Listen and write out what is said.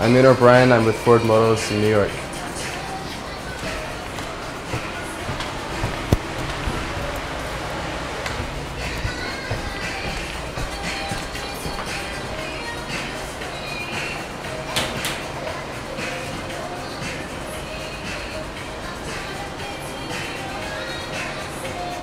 I'm Nino O'Brien. I'm with Ford Motors in New York.